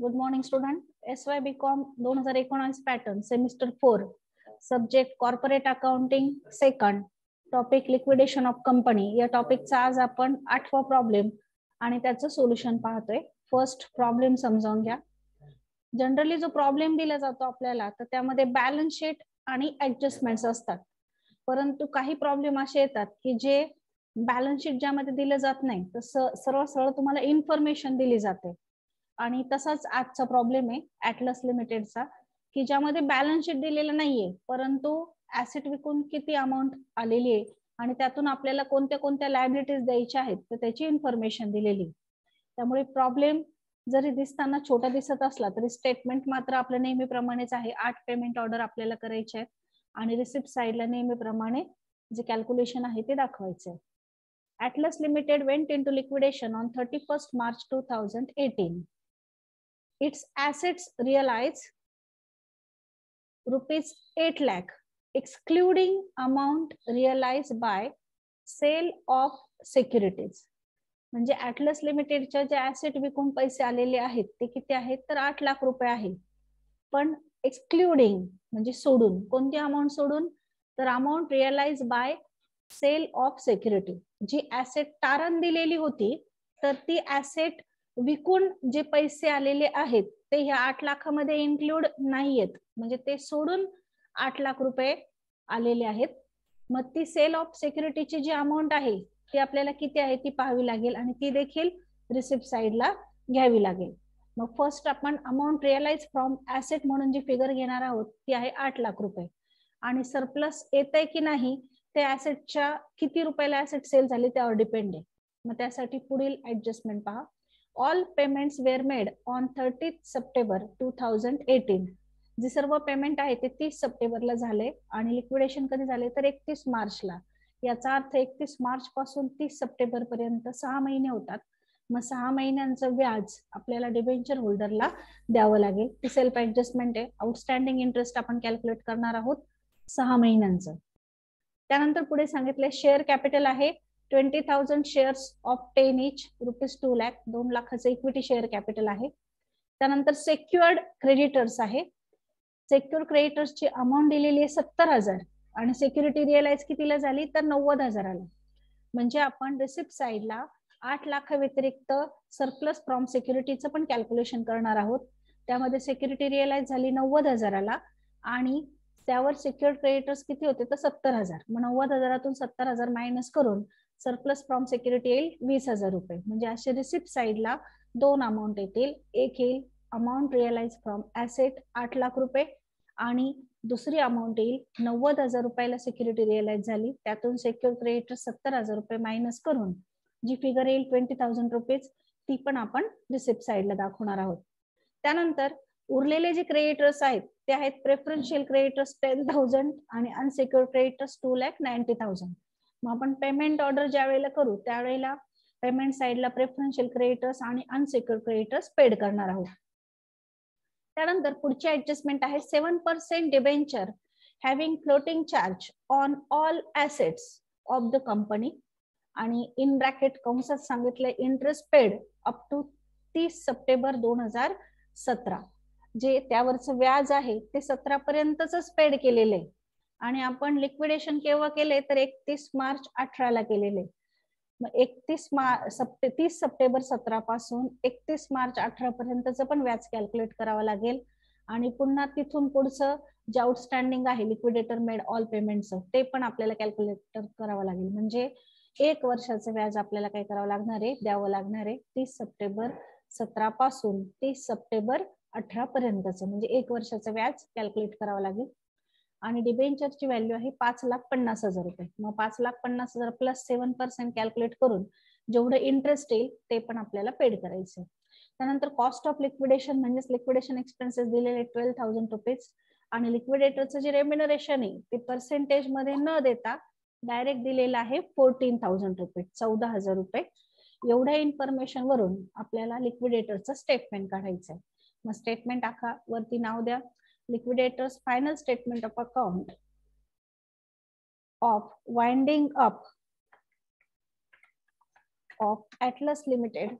Good morning student S Y B com दोन हजार एकोणावीस pattern semester four subject corporate accounting second topic liquidation of company या टॉपिकचा आज आपण आठवा प्रॉब्लेम आणि त्याचं सोल्युशन पाहतोय. फर्स्ट प्रॉब्लेम समजावून घ्या. जनरली जो प्रॉब्लेम दिला जातो आपल्याला तर त्यामध्ये बॅलन्स शीट आणि ऍडजस्टमेंट्स असतात. परंतु काही प्रॉब्लेम असे येतात की जे बॅलन्स शीट ज्यामध्ये दिलं जात नाही तर सरळ सरळ तुम्हाला इन्फॉर्मेशन दिली जाते. आणि तसाच आजचा प्रॉब्लेम आहे ऍटलस लिमिटेडचा की ज्यामध्ये बॅलन्स शीट दिलेला नाहीये परंतु ऍसेट विकून किती अमाऊंट आलेली आहे आणि त्यातून आपल्याला कोणत्या कोणत्या लायबिलिटीज द्यायच्या आहेत तर त्याची इन्फॉर्मेशन दिलेली त्यामुळे प्रॉब्लेम जरी दिसताना छोटा दिसत असला तरी स्टेटमेंट मात्र आपल्या नेहमीप्रमाणेच आहे. आठ पेमेंट ऑर्डर आपल्याला करायचे आहेत आणि रिसिप्ट साईडला नेहमीप्रमाणे जे कॅल्क्युलेशन आहे ते दाखवायचे Atlas Limited went into liquidation on 31st March 2018. Its assets realize rupees 8 lakh, excluding amount realized by sale of securities. म्हणजे ऍटलस लिमिटेडच्या जे ऍसेट विकून पैसे आलेले आहेत ते किती आहेत? तर आठ लाख रुपये आहे. पण एक्सक्लुडिंग म्हणजे सोडून कोणती अमाऊंट सोडून? तर amount realise by sale of security G asset तारण दिलेली होती तर ती ऍसेट विकून जे पैसे आलेले आहेत ते ह्या आठ लाखामध्ये इन्क्लूड नाहीयेत. म्हणजे ते सोडून आठ लाख रुपये आलेले आहेत. मग ती सेल ऑफ सिक्युरिटीची जी अमाऊंट आहे ती आपल्याला किती आहे ती पाहावी लागेल आणि ती देखील रिसिप्ट साईडला घ्यावी लागेल. मग फर्स्ट आपण अमाऊंट रिअलाइज फ्रॉम ऍसेट म्हणून जी फिगर घेणार आहोत ती आहे आठ लाख रुपये. आणि सरप्लस येत आहे की नाही ते ऍसेटच्या किती रुपयाला ऍसेट सेल झाले त्यावर डिपेंड आहे. मग त्यासाठी पुढील ऍडजस्टमेंट पहा. All payments were made on thirty September two thousand eighteen जे सर्व पेमेंट आहे ते तीस सप्टेंबरला झाले आणि लिक्विडेशन कधी झाले तर एकतीस मार्चला. याचा अर्थ एकतीस मार्च पासून तीस सप्टेंबर पर्यंत सहा महिने होतात. मग सहा महिन्यांचं व्याज आपल्याला डिबेंचर होल्डरला द्यावं लागेल. ती सेल्फ ऍडजस्टमेंट आहे. आउटस्टँडिंग इंटरेस्ट आपण कॅल्क्युलेट करणार आहोत सहा महिन्यांचं. त्यानंतर पुढे सांगितले शेअर कॅपिटल आहे. Twenty thousand shares of ten each rupees two lakh दोन लाखाचं इक्विटी शेअर कॅपिटल आहे. त्यानंतर सेक्युअर्ड क्रेडिटर्स आहे. सेक्युअर क्रेडिटर्सची अमाऊंट दिलेली आहे सत्तर हजार. आणि सिक्युरिटी रिअलाइज कितीला झाली? तर नव्वद हजाराला. म्हणजे आपण रिसिप्ट साईडला आठ लाखा व्यतिरिक्त सरप्लस फ्रॉम सिक्युरिटीचं पण कॅल्क्युलेशन करणार आहोत. त्यामध्ये सिक्युरिटी रिअलाइज झाली नव्वद हजाराला. आणि त्यावर सिक्युअर्ड क्रेडिटर्स किती होते? तर सत्तर हजार. मग नव्वद हजारातून सत्तर हजार मायनस करून सरप्लस फ्रॉम सिक्युरिटी येईल वीस हजार रुपये. म्हणजे असे रिसिप्ट साईडला दोन अमाऊंट येतील. एक येईल अमाऊंट रिअलाइज फ्रॉम ऍसेट आठ लाख रुपये आणि दुसरी अमाऊंट येईल नव्वद हजार रुपयाला सिक्युरिटी रिअलाइज झाली. त्यातून सेक्युअर क्रेडिटर सत्तर हजार रुपये मायनस करून जी फिगर येईल ट्वेंटी थाउजंड रुपीज ती पण आपण रिसिप्ट साईडला दाखवणार आहोत. त्यानंतर उरलेले जे क्रेडिटर्स आहेत ते आहेत प्रेफरन्शियल क्रेडिटर्स टेन थाउजंड आणि unsecured creditors two lakh ninety thousand मग आपण पेमेंट ऑर्डर ज्या वेळेला करू त्यावेळेला पेमेंट साईडला प्रेफरन्शियल क्रेडिटर्स आणि अनसिक्युअर क्रेडिटर्स पेड करणार आहोत. त्यानंतर पुढची ऍडजस्टमेंट आहे seven percent debenture having floating charge on all assets of the company आणि इन ब्रॅकेट कंसात सांगितलं इंटरेस्ट पेड अप टू तीस सप्टेंबर दोन हजार सतरा. जे त्यावरचं व्याज आहे ते सतरा पर्यंतच पेड केलेलं आहे. आणि आपण लिक्विडेशन केव्हा केले? तर एकतीस मार्च अठराला केलेले. मग एकतीस मार्च सप्टे तीस सप्टेंबर सतरा पासून एकतीस मार्च अठरा पर्यंतचं पण व्याज कॅल्क्युलेट करावं लागेल. आणि पुन्हा तिथून पुढचं जे आउटस्टँडिंग आहे लिक्विडेटर मेड ऑल पेमेंटचं ते पण आपल्याला कॅल्क्युलेटर करावं लागेल. म्हणजे एक वर्षाचं व्याज आपल्याला काय करावं लागणार आहे? द्यावं लागणार आहे तीस सप्टेंबर सतरा पासून तीस सप्टेंबर अठरा पर्यंतचं म्हणजे एक वर्षाचं व्याज कॅल्क्युलेट करावं लागेल. आणि डिबेंचरची व्हॅल्यू आहे पाच लाख पन्नास हजार रुपये. मग पाच लाख पन्नास हजार प्लस सेव्हन पर्सेंट कॅल्क्युलेट करून जेवढं इंटरेस्ट येईल ते पण आपल्याला पेड करायचं त्यानंतर कॉस्ट ऑफ लिक्विडेशन म्हणजेच लिक्विडेशन एक्सपेन्सेस दिलेले ट्वेल्व थाउजंड रुपीज आणि लिक्विडेटरचं जे रेम्युनरेशन आहे ते पर्सेंटेजमध्ये न देता डायरेक्ट दिलेलं आहे फोर्टीन थाउजंड रुपीज चौदा हजार रुपये. एवढ्या इन्फॉर्मेशन वरून आपल्याला लिक्विडेटरचं स्टेटमेंट काढायचं आहे मग स्टेटमेंट आखा वरती नाव द्या. Liquidators final statement of account of winding up of Atlas Limited.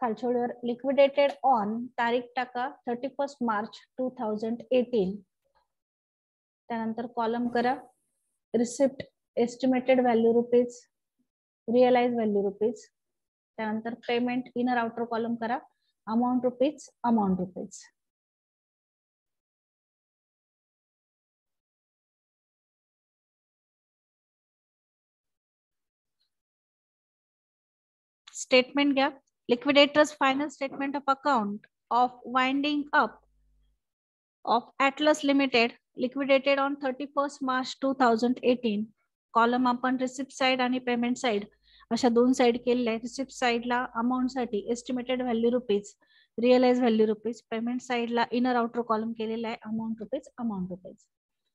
खालच्या लिक्विडेटेड ऑन तारीख टाका thirty first March two thousand eighteen त्यानंतर कॉलम करा. Receipt estimated value rupees realise value rupees त्यानंतर पेमेंट इनर आउटर कॉलम करा. amount rupees amount rupees statement gap. Liquidator's final statement of account of winding up of atlas limited liquidated on 31st march 2018 column upon receipt side and payment side. अशा दोन side केलेल्या आहेत. Receipt साइडला अमाऊंटसाठी estimated value rupees realise value rupees payment साइडला inner outer column केलेला आहे amount rupees amount rupees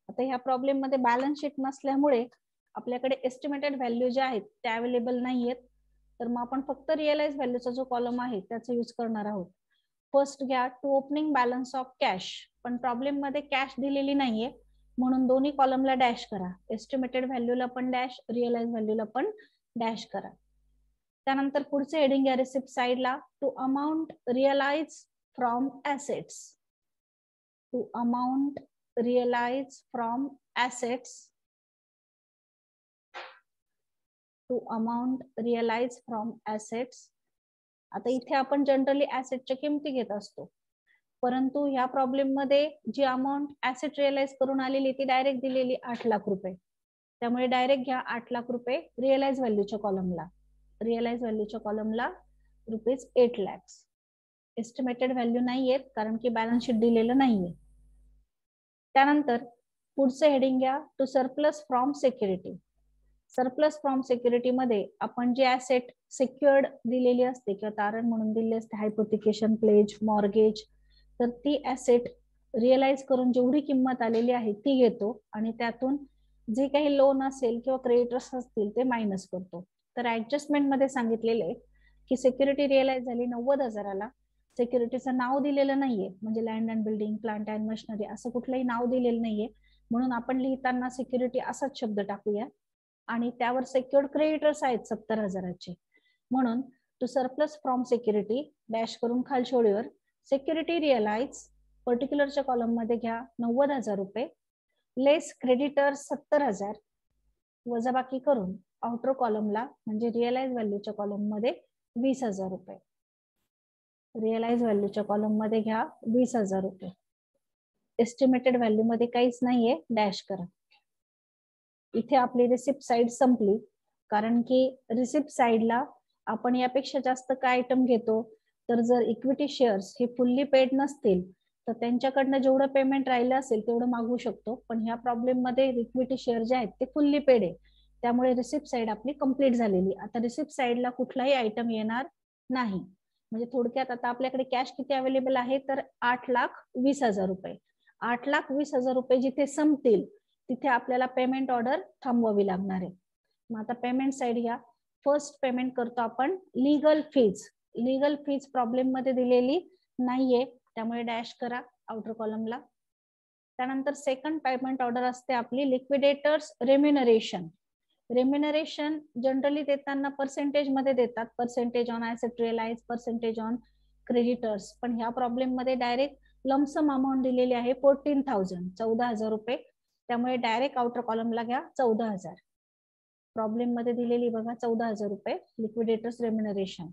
आता ह्या प्रॉब्लेममध्ये बॅलन्स शीट नसल्यामुळे आपल्याकडे एस्टिमेटेड व्हॅल्यू ज्या आहेत त्या अवेलेबल नाहीयेत. तर मग आपण फक्त रिअलाइज व्हॅल्यूचा जो कॉलम आहे त्याचा युज करणार आहोत. फर्स्ट घ्या to opening balance of cash पण प्रॉब्लेममध्ये कॅश दिलेली नाहीये. म्हणून दोन्ही कॉलमला डॅश करा. एस्टिमेटेड व्हॅल्यूला पण डॅश रिअलाइज व्हॅल्यूला पण डॅश करा. त्यानंतर पुढचे हेडिंग या रिसिप्ट साइडला to amount realise from assets to amount realise from assets to amount realise from assets आता इथे आपण जनरली ऍसेटच्या किमती घेत असतो. परंतु ह्या प्रॉब्लेममध्ये जी अमाऊंट ऍसेट रिअलाइज करून आलेली ती डायरेक्ट दिलेली आठ लाख रुपये. त्यामुळे डायरेक्ट घ्या आठ लाख रुपये रिअलाइज व्हॅल्यूच्या कॉलमला रिअलाइज व्हॅल्यूच्या कॉलमला rupees eight lakhs estimated value नाहीयेत कारण की बॅलन्स शीट दिलेलं नाहीये. त्यानंतर पुढचं हेडिंग घ्या to surplus from security surplus from security मध्ये आपण जे ऍसेट सिक्युअर्ड दिलेली असते किंवा तारण म्हणून दिलेली असते हायपोथिकेशन प्लेज मॉर्गेज तर ती ऍसेट रिअलाइज करून जेवढी किंमत आलेली आहे ती घेतो आणि त्यातून जे काही लोन असेल किंवा क्रेडिटर्स असतील ते मायनस करतो. तर ऍडजस्टमेंटमध्ये सांगितलेले की सिक्युरिटी रिअलाइज झाली नव्वद हजाराला. सिक्युरिटीचं नाव दिलेलं नाहीये. म्हणजे land and building plant and machinery असं कुठलंही नाव दिलेलं नाहीये. म्हणून आपण लिहिताना सिक्युरिटी असाच शब्द टाकूया. आणि त्यावर सेक्युअर्ड क्रेडिटर्स आहेत सत्तर हजाराचे. म्हणून to surplus from security dash करून खालच्या ओळीवर सिक्युरिटी रिअलाइज पर्टिक्युलरच्या कॉलममध्ये घ्या. नव्वद हजार रुपये. लेस क्रेडिटर सत्तर हजार. वजाबाकी करून आउटर कॉलमला म्हणजे रिअलाइज व्हॅल्यूच्या कॉलममध्ये वीस हजार रुपये. रिअलाइज व्हॅल्यूच्या कॉलममध्ये घ्या वीस हजार रुपये. एस्टिमेटेड व्हॅल्यू मध्ये काहीच नाहीये डॅश करा. इथे आपली रिसिप्ट साईड संपली. कारण की रिसिप्ट साईडला आपण यापेक्षा जास्त काय आयटम घेतो? तर जर इक्विटी शेअर्स हे फुल्ली पेड नसतील तर त्यांच्याकडनं जेवढं पेमेंट राहिलं असेल तेवढं मागू शकतो. पण ह्या प्रॉब्लेममध्ये इक्विटी शेअर जे आहेत ते फुल्ली पेड आहे. त्यामुळे रिसिप्ट साईड आपली कंप्लीट झालेली. आता रिसिप्ट साईडला कुठलाही आयटम येणार नाही. म्हणजे थोडक्यात आता आपल्याकडे कॅश किती अवेलेबल आहे तर आठ लाख वीस हजार रुपये. आठ लाख वीस हजार रुपये जिथे संपतील तिथे आपल्याला पेमेंट ऑर्डर थांबवावी लागणार आहे. मग आता पेमेंट साईड घ्या फर्स्ट पेमेंट करतो आपण लिगल फीज लिगल फीज प्रॉब्लेममध्ये दिलेली नाहीये. त्यामुळे डॅश करा आउटर कॉलमला त्यानंतर सेकंड पेमेंट ऑर्डर असते आपली लिक्विडेटर्स रेम्युनरेशन रेम्युनरेशन जनरली देताना पर्सेंटेजमध्ये देतात. Percentage on asset realise percentage on creditors पण ह्या प्रॉब्लेममध्ये डायरेक्ट लमसम अमाऊंट दिलेली आहे फोर्टीन थाउजंड चौदा हजार रुपये. त्यामुळे डायरेक्ट आउटर कॉलमला घ्या चौदा हजार. प्रॉब्लेममध्ये दिलेली बघा चौदा हजार रुपये लिक्विडेटर्स रेम्युनरेशन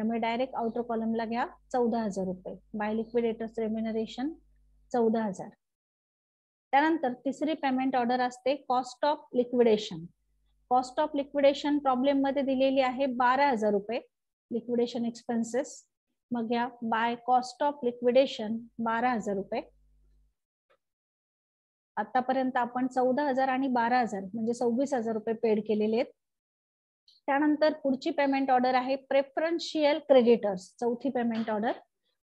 त्यामुळे डायरेक्ट आउटर कॉलमला घ्या चौदा हजार रुपये. बाय लिक्विडेटर्स रेम्युनरेशन चौदा हजार. त्यानंतर तिसरी पेमेंट ऑर्डर असते cost of liquidation cost of liquidation प्रॉब्लेममध्ये दिलेली आहे बारा हजार रुपये. लिक्विडेशन एक्सपेन्सेस मग या बाय कॉस्ट ऑफ लिक्विडेशन बारा हजार रुपये. आतापर्यंत आपण चौदा हजार आणि बारा हजार म्हणजे सव्वीस हजार रुपये पेड केलेले आहेत. त्यानंतर पुढची पेमेंट ऑर्डर आहे प्रेफरन्शियल क्रेडिटर्स चौथी पेमेंट ऑर्डर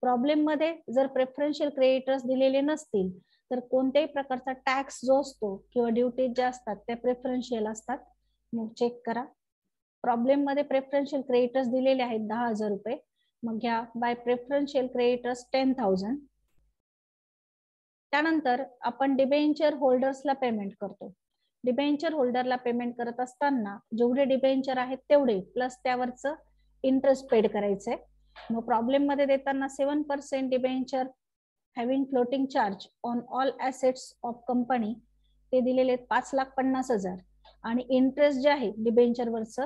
प्रॉब्लेममध्ये जर प्रेफरन्शियल क्रेडिटर्स दिलेले नसतील तर कोणत्याही प्रकारचा टॅक्स जो असतो किंवा ड्युटीज ज्या असतात त्या प्रेफरन्शियल असतात. मग चेक करा. प्रॉब्लेममध्ये प्रेफरन्शियल क्रेडिटर्स दिलेले आहेत दहा हजार रुपये. मग घ्या by preferential creditors ten thousand त्यानंतर आपण डिबेंचर होल्डर्सला पेमेंट करतो. डिबेंचर होल्डरला पेमेंट करत असताना जेवढे डिबेंचर आहेत तेवढे प्लस त्यावरच इंटरेस्ट पेड करायचंय. मग प्रॉब्लेममध्ये देताना seven percent debenture having floating charge on all assets of company ते दिलेले पाच लाख पन्नास हजार. आणि इंटरेस्ट जे आहे डिबेंचरवरच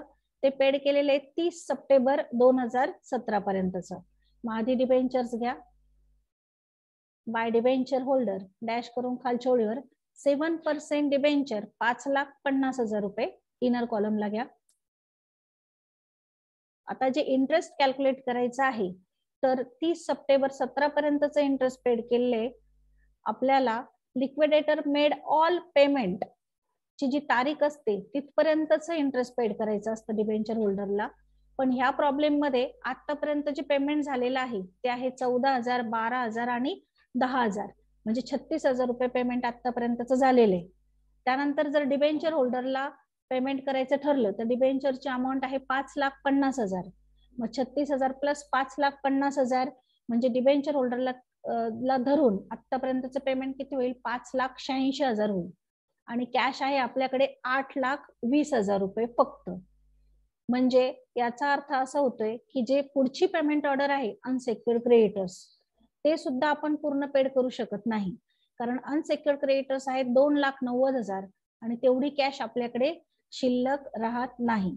ते पेड केलेले तीस सप्टेंबर दोन हजार सतरा पर्यंतच मग आधी डिबेंचर्स घ्या. बाय डिबेंचर होल्डर डॅश करून खालच्या ओळीवर. सेव्हन पर्सेंट डिबेंचर पाच लाख पन्नास हजार रुपये. इनर कॉलमला घ्या. आता जे इंटरेस्ट कॅल्क्युलेट करायचं आहे तर तीस सप्टेंबर सतरा पर्यंतचे इंटरेस्ट पेड केले आपल्याला लिक्विडेटर मेड ऑल पेमेंट ची जी तारीख असते तिथपर्यंतच इंटरेस्ट पेड करायचं असतं डिबेंचर होल्डरला पण ह्या प्रॉब्लेममध्ये आतापर्यंत जे पेमेंट झालेलं आहे ते आहे चौदा हजार बारा हजार आणि दहा हजार. म्हणजे छत्तीस हजार रुपये पेमेंट आतापर्यंतच झालेलं. आहे त्यानंतर जर डिबेंचर होल्डरला पेमेंट करायचं ठरलं तर डिबेंचरची अमाऊंट आहे पाच लाख पन्नास हजार. मग छत्तीस हजार प्लस पाच लाख पन्नास हजार म्हणजे डिबेंचर होल्डरला ला धरून आतापर्यंतचं पेमेंट किती होईल? पाच लाख शहाऐंशी हजार होईल. आणि कॅश आहे आपल्याकडे आठ लाख वीस हजार रुपये फक्त. म्हणजे याचा अर्थ असा होतोय की जे पुढची पेमेंट ऑर्डर आहे अनसेक्युअर्ड क्रेडिटर्स ते सुद्धा आपण पूर्ण पेड करू शकत नाही. कारण अनसेक्युअर्ड क्रेडिटर्स आहेत दोन लाख नव्वद हजार आणि तेवढी कॅश आपल्याकडे शिल्लक राहत नाही.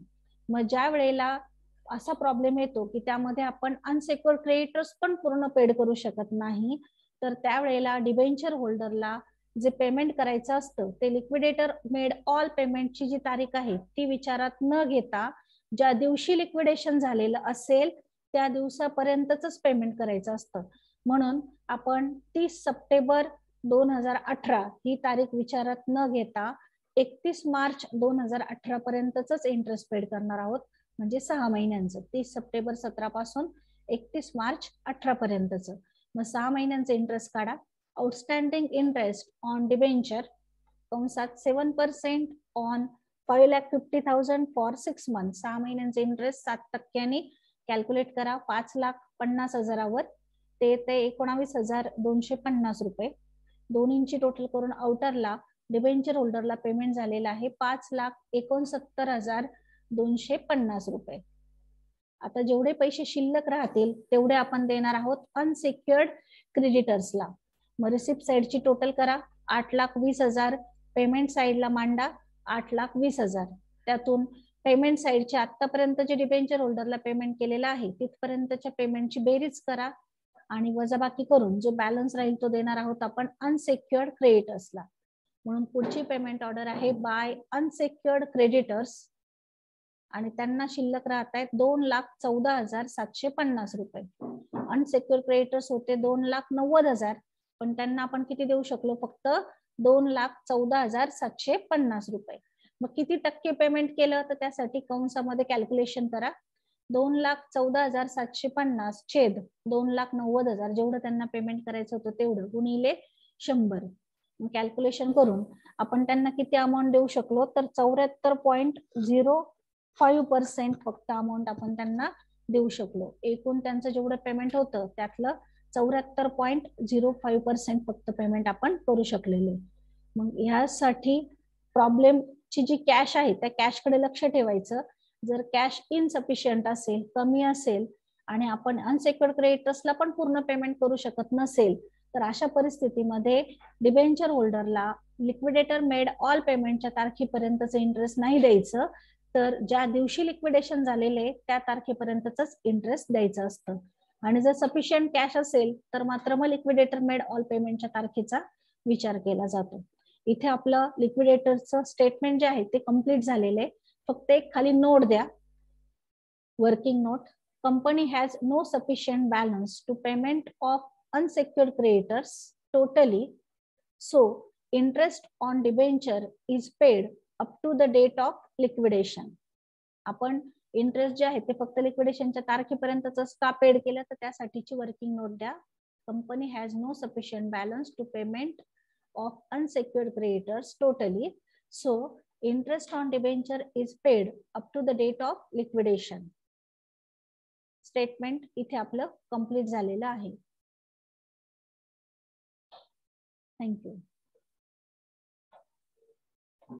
मग ज्या वेळेला असा प्रॉब्लेम येतो की त्यामध्ये आपण अनसेक्युअर्ड क्रेडिटर्स पण पूर्ण पेड करू शकत नाही तर त्यावेळेला डिबेंचर होल्डरला जे पेमेंट करायचं असतं ते लिक्विडेटर मेड ऑल पेमेंटची जी तारीख आहे ती विचारात न घेता ज्या दिवशी लिक्विडेशन झालेलं असेल त्या दिवसापर्यंतच पेमेंट करायचं असतं. म्हणून आपण तीस सप्टेंबर दोन हजार अठरा ही तारीख विचारात न घेता एकतीस मार्च दोन हजार अठरा पर्यंतच इंटरेस्ट पेड करणार आहोत. म्हणजे सहा महिन्यांचं. तीस सप्टेंबर सतरा पासून एकतीस मार्च अठरा पर्यंतच. मग सहा महिन्यांचं इंटरेस्ट काढा. आउटस्टँडिंग इंटरेस्ट ऑन डिबेंचर कंसात seven percent on five lakh fifty thousand for six month सहा महिन्यांचे इंटरेस्ट सात टक्क्यांनी कॅल्क्युलेट करा. पाच लाख पन्नास हजारावर ते ते एकोणावीस हजार दोनशे पन्नास रुपये. दोन्हींची टोटल करून आउटरला डिबेंचर होल्डरला पेमेंट झालेलं आहे पाच लाख एकोणसत्तर हजार दोनशे पन्नास रुपये. आता जेवढे पैसे शिल्लक राहतील तेवढे आपण देणार आहोत अनसिक्युअर्ड क्रेडिटर्सला मग रिसिप्ट साईडची टोटल करा. आठ लाख वीस हजार पेमेंट साईडला मांडा. आठ लाख वीस हजार. त्यातून पेमेंट साईडचे आतापर्यंत जे डिबेंचर होल्डरला पेमेंट केलेलं आहे. तिथपर्यंतच्या पेमेंटची बेरीज करा. आणि वजाबाकी करून जो बॅलन्स राहील तो देणार आहोत आपण अनसेक्युअर्ड क्रेडिटर्सला म्हणून पुढची पेमेंट ऑर्डर आहे बाय अनसेक्युअर्ड क्रेडिटर्स आणि त्यांना शिल्लक राहत आहेत दोन लाख चौदा हजार सातशे पन्नास रुपये. अनसेक्युअर्ड क्रेडिटर्स होते दोन लाख नव्वद हजार. पण त्यांना आपण किती देऊ शकलो? फक्त दोन लाख चौदा हजार सातशे पन्नास रुपये. मग किती टक्के पेमेंट केलं? तर त्यासाठी कंसामध्ये कॅल्क्युलेशन करा. दोन लाख चौदा हजार सातशे पन्नास छेद दोन लाख नव्वद हजार जेवढं त्यांना पेमेंट करायचं होतं तेवढं गुणिले शंभर. कॅल्क्युलेशन करून आपण त्यांना किती अमाऊंट देऊ शकलो तर चौऱ्याहत्तर पॉईंट झिरो फाईव्ह पर्सेंट फक्त अमाऊंट आपण त्यांना देऊ शकलो. एकूण त्यांचं जेवढं पेमेंट होतं त्यातलं चौऱ्याहत्तर पॉईंट झिरो फाईव्ह पर्सेंट फक्त पेमेंट आपण करू शकलेले. मग ह्यासाठी प्रॉब्लेमची जी कॅश आहे त्या कॅशकडे लक्ष ठेवायचं. जर कॅश इनसफिशियंट असेल कमी असेल आणि आपण अनसेक्युअर्ड क्रेडिटर्सला पण पूर्ण पेमेंट करू शकत नसेल तर अशा परिस्थितीमध्ये डिबेंचर होल्डरला लिक्विडेटर मेड ऑल पेमेंटच्या तारखेपर्यंतच इंटरेस्ट नाही द्यायचं. तर ज्या दिवशी लिक्विडेशन झालेले त्या तारखेपर्यंतच इंटरेस्ट द्यायचं असतं. आणि जर सफिशियंट कॅश असेल तर मात्र मग लिक्विडेटर मेड ऑल पेमेंटच्या तारखेचा विचार केला जातो. इथे आपलं लिक्विडेटरचं स्टेटमेंट जे आहे ते कंप्लीट झालेले फक्त एक खाली नोट द्या. Working note company has no sufficient balance to payment of unsecured creditors totally. So interest on debenture is paid up to the date of liquidation. आपण इंटरेस्ट जे आहे ते फक्त लिक्विडेशनच्या तारखेपर्यंतच का पेड केलं? तर त्यासाठीची वर्किंग नोट द्या. Company has no sufficient balance to payment of unsecured creditors totally so interest on debenture is paid up to the date of liquidation statement इथे आपलं कंप्लीट झालेलं आहे थँक्यू